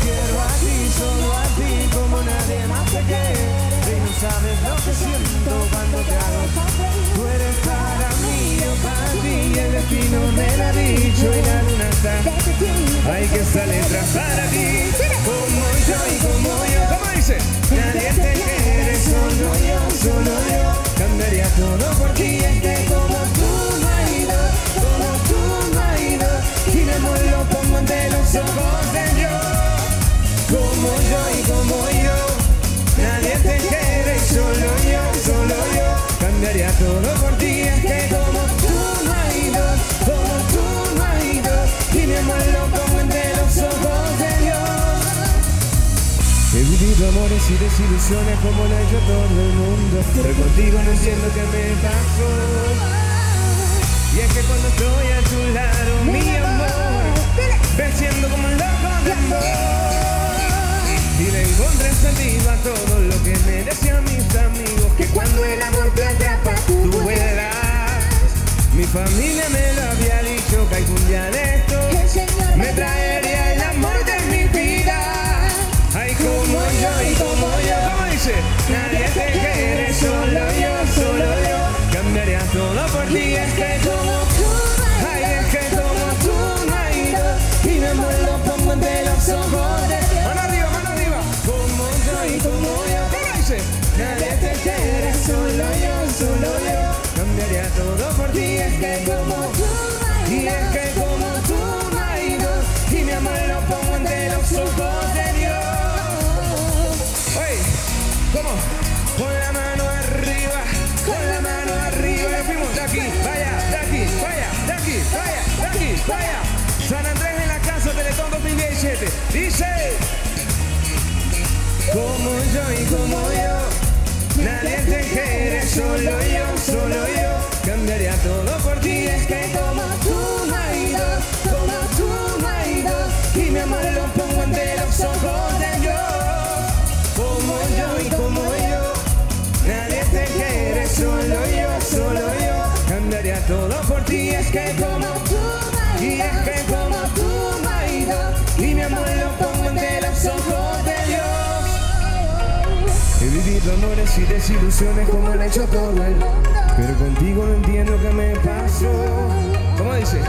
quiero a ti, solo a ti, como nadie más te quiere. Y no sabes lo que siento cuando te hago. Tú eres para mí, yo para ti, el destino me lo ha dicho y la luna está. Hay que esta letra para ti, como yo y como yo. ¿Cómo dice? Nadie te quiere, solo yo, solo yo. Cambiaría todo por ti, es que como tú no hay ido, como tú no hay ido. Y mi amor lo pongo ante los ojos amores y desilusiones como lo ha hecho todo el mundo. Pero contigo no entiendo qué me pasó. Y es que cuando estoy a tu lado, mi amor Me siento como un loco de amor. Y le encontré sentido a todo lo que me decían mis amigos Que cuando el amor te atrapa, tú vuelas. Mi familia me lo había dicho que algún día de esto ti, es que como tú, y es que como tú no. Y mi amor lo pongo ante los ojos de Dios. Oye, ¿cómo? Con la mano arriba, con la mano arriba, le fuimos de aquí, vaya, de aquí, vaya, de aquí, vaya, de aquí, vaya. San Andrés en la casa, Teletón 2017. Dice, como yo y como yo, nadie te quiere, solo yo, todo por ti, es que como tú no has ido, como tú no has ido. Y mi amor lo pongo ante los ojos de Dios como yo y como yo. Nadie te quiere, solo yo, solo yo. Cambiaría todo por ti, es que como tú, y es que como tú no has ido. Y mi amor lo pongo ante los ojos de Dios. He vivido amores y desilusiones como ha hecho todo el Pero contigo no entiendo qué me pasó. ¿Cómo dice?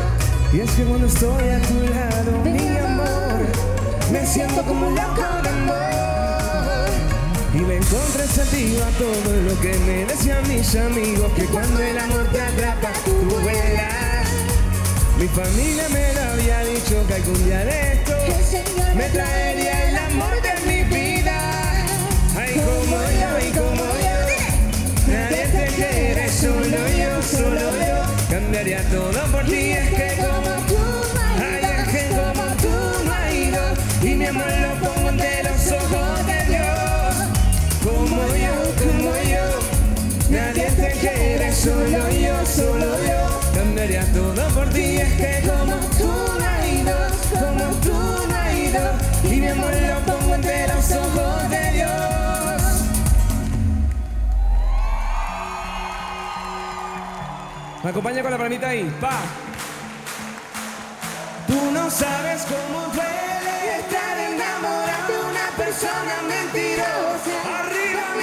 Y es que cuando estoy a tu lado, mi amor, me siento como un loco de amor. Y me encontré sentido a todo lo que me decían mis amigos Que cuando el amor te atrapa, tú vuelas Mi familia me lo había dicho que algún día de esto Me traería el amor de mi solo yo Cambiaría todo por ti, es que como tú Ay, es que como tú no Y mi amor lo pongo ante los ojos de Dios. Como yo, como yo, nadie te quiere, solo Me acompaña con la palmita ahí, pa. Tú no sabes cómo duele estar enamorado de una persona mentirosa. Arriba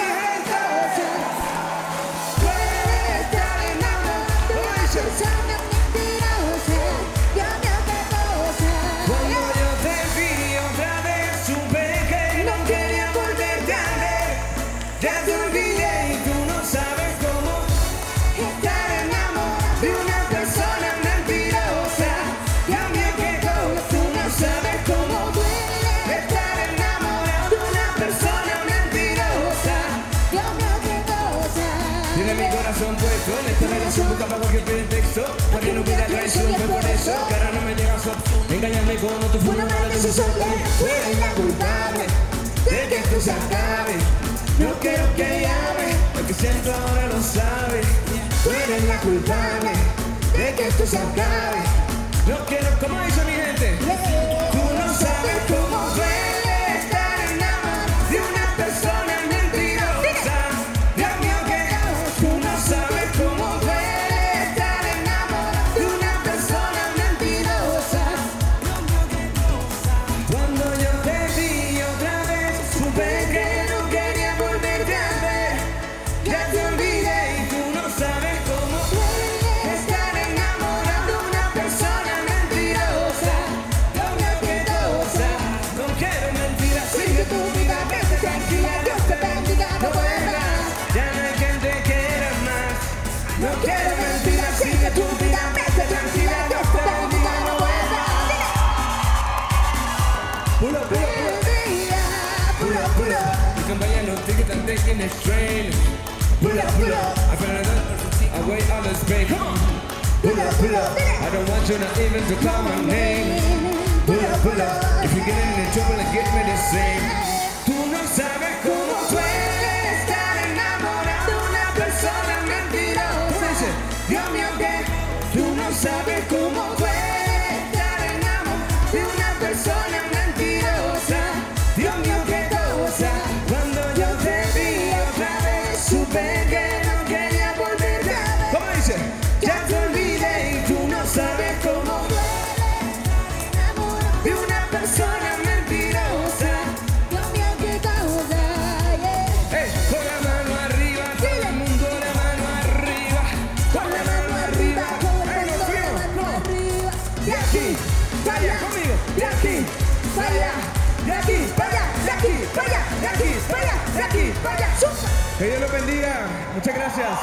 en esta relación busca para cualquier pretexto Para que no hubiera traición fue por eso. Que ahora no me llega su Engañarme con otro fue una mala decisión Tú eres la culpable de que esto se acabe. No quiero que llames Lo que siento ahora lo sabes Tú eres la culpable de que esto se acabe. No quiero, como dice mi gente Pull up, pull up, pull up. Pull up, pull up. Mis compañeros ticket and taking the train. Pull up, pull up. I fell in love. I wait on this spring. Come on. Pull up, pull up. I don't want you not even to call my name. Pull up, pull up. If you get in any trouble, and get me the same. Tú no sabes cómo puede estar enamorado de una persona mentirosa. Dios mío, que tú no sabes cómo puede. Que Dios los bendiga. Muchas gracias.